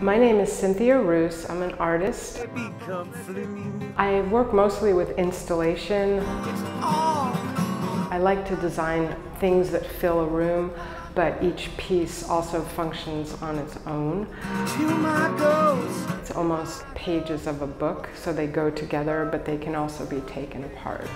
My name is Cynthia Ruse. I'm an artist. I work mostly with installation. I like to design things that fill a room, but each piece also functions on its own. It's almost pages of a book, so they go together, but they can also be taken apart.